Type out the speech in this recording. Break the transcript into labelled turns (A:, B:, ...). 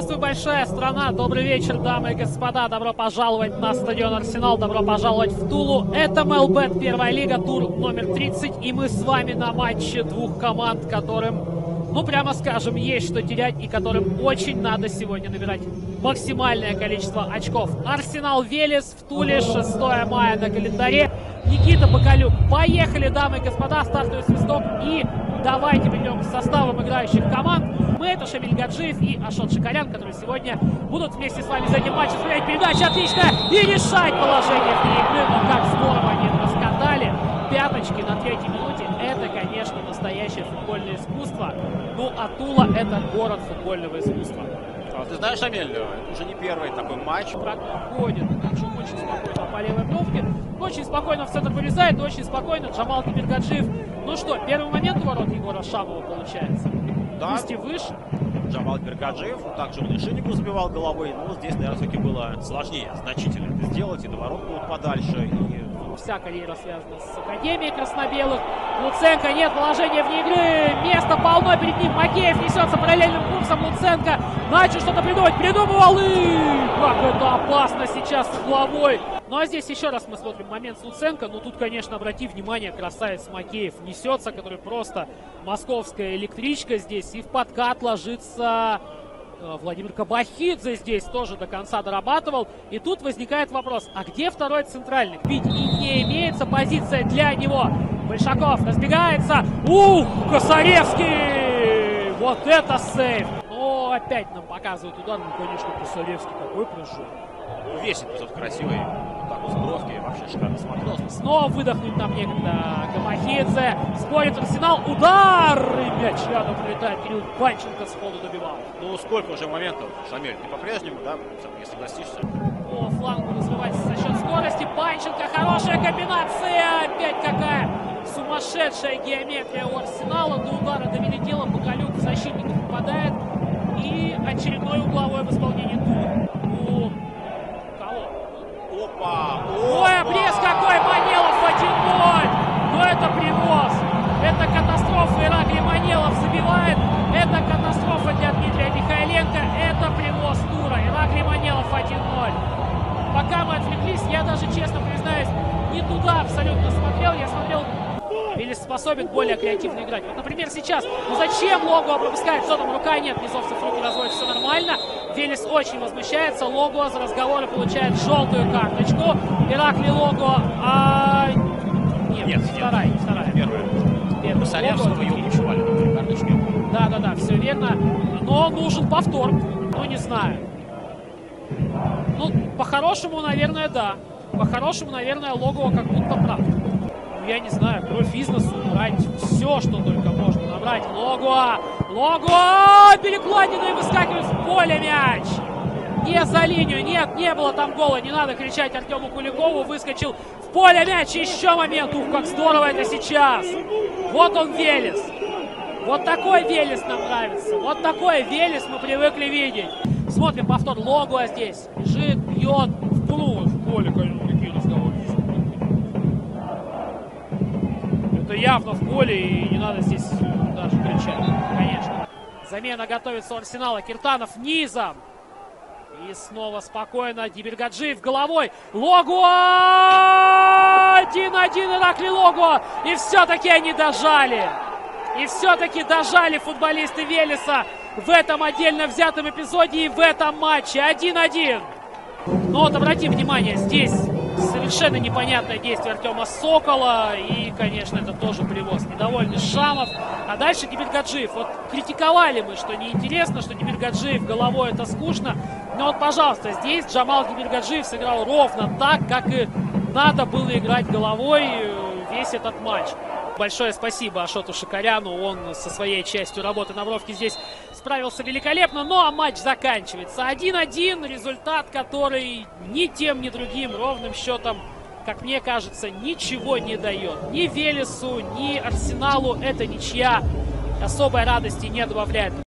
A: Здравствуй, большая страна! Добрый вечер, дамы и господа! Добро пожаловать на стадион Арсенал, добро пожаловать в Тулу. Это МЛБ, первая лига, тур номер 30, и мы с вами на матче двух команд, которым, ну прямо скажем, есть что терять, и которым очень надо сегодня набирать максимальное количество очков. Арсенал Велес в Туле, 6 мая на календаре. Никита Бакалюк. Поехали, дамы и господа, стартовый свисток и давайте перейдем к составам играющих команд. Мы это Шамиль Гаджиев и Ашот Шикарян, которые сегодня будут вместе с вами за этим матчем смотреть передачу. Отлично! И решать положение вне игры. Но как здорово они это раскатали. Пяточки на третьей минуте. Настоящее футбольное искусство. Ну, а Тула это город футбольного искусства.
B: А ты знаешь, Амель, это уже не первый такой матч.
A: Проходит, причем очень спокойно по левой бровке. Очень спокойно в центр вырезает, очень спокойно. Джамал Кибергаджиев. Ну что, первый момент у ворот Егора Шамова получается.
B: Да.
A: Пусть и выше.
B: Джамал Бергаджиев также в решенику забивал головой, но здесь, наверное, все-таки было сложнее значительно это сделать, и до ворот будут подальше, и
A: Вся карьера связана с Академией Краснобелых. Луценко нет положения вне игры. Место полно перед ним. Макеев несется параллельным курсом. Луценко начал что-то придумать. Придумывал и... Как это опасно сейчас с угловой. Ну а здесь еще раз мы смотрим момент с Луценко. Ну тут, конечно, обрати внимание, красавец Макеев несется, который просто московская электричка здесь. И в подкат ложится Владимир Кабахидзе здесь тоже до конца дорабатывал. И тут возникает вопрос, а где второй центральный? Ведь и не имеется позиция для него. Большаков разбегается. Ух, Косаревский! Вот это сейф! Но опять нам показывают удар. Ну, конечно, Косаревский какой прыжок.
B: ну, весь эпизод красивый. Вот так вот с бровки вообще шикарно смотрелся.
A: Снова выдохнуть нам некогда. Кабахидзе спорит Арсенал. Удар! И мяч рядом прилетает. Кирилл Панченко сходу добивал.
B: Ну, сколько уже моментов, Шамиль? Ты по-прежнему, да, не согласишься?
A: По флангу развивается за счет скорости. Панченко, хорошая комбинация. Опять какая сумасшедшая геометрия у Арсенала. До удара довели дело. Бакалюк в защитников попадает. Очередной угловой в исполнении Тула. У кого?
B: Опа!
A: Ой, обрез какой! Манелов 1-0! Ну это привоз! Это катастрофа. Ираклий Манелов забивает. Это катастрофа для Дмитрия Михайленко. Это привоз тура. Ираклий Манелов 1-0. Пока мы отвлеклись, я даже, честно признаюсь, не туда абсолютно смотрел. Я смотрел или способен более креативно играть. Вот, например, сейчас, ну зачем Логуа пропускает? Что там, рука нет, Низовцев руки разводит, все нормально. Велес очень возмущается, Логуа за разговоры получает желтую карточку. Иракли Логуа, а... Нет,
B: Нет,
A: вторая,
B: нет.
A: вторая.
B: Первая.
A: Первая.
B: Его
A: окей.
B: убивали на карточке.
A: Да-да-да, все верно. Но нужен повтор. Ну, не знаю. Ну, по-хорошему, наверное, да. По-хорошему, наверное, Логова как будто прав. Я не знаю, кровь из носу, брать все, что только можно набрать. Логуа! Логуа! Перекладина и выскакивает в поле мяч! Не за линию, нет, не было там гола, не надо кричать Артему Куликову, выскочил в поле мяч, еще момент, ух, как здорово это сейчас! Вот он Велес, вот такой Велес нам нравится. Вот такой Велес мы привыкли видеть. Смотрим повтор. Логуа здесь. Бежит, бьет. Явно в поле, и не надо здесь э, даже кричать. Конечно. Замена готовится у Арсенала. Киртанов низом. И снова спокойно Дибергаджиев головой. Логуа! 1-1 Иракли Логуа. И все-таки они дожали. И все-таки дожали футболисты Велеса в этом отдельно взятом эпизоде и в этом матче. 1-1. Но вот обратим внимание, здесь совершенно непонятное действие Артема Сокола. И, конечно, это тоже привоз. Недовольный Шамов. А дальше Дибергаджиев. Вот критиковали мы, что неинтересно, что Дибергаджиев головой это скучно. Но вот, пожалуйста, здесь Джамал Дибергаджиев сыграл ровно так, как и надо было играть головой э, весь этот матч. Большое спасибо Ашоту Шикаряну. Он со своей частью работы на бровке здесь справился великолепно. Ну а матч заканчивается. 1-1. Результат, который ни тем, ни другим ровным счетом, как мне кажется, ничего не дает. Ни Велесу, ни Арсеналу эта ничья особой радости не добавляет.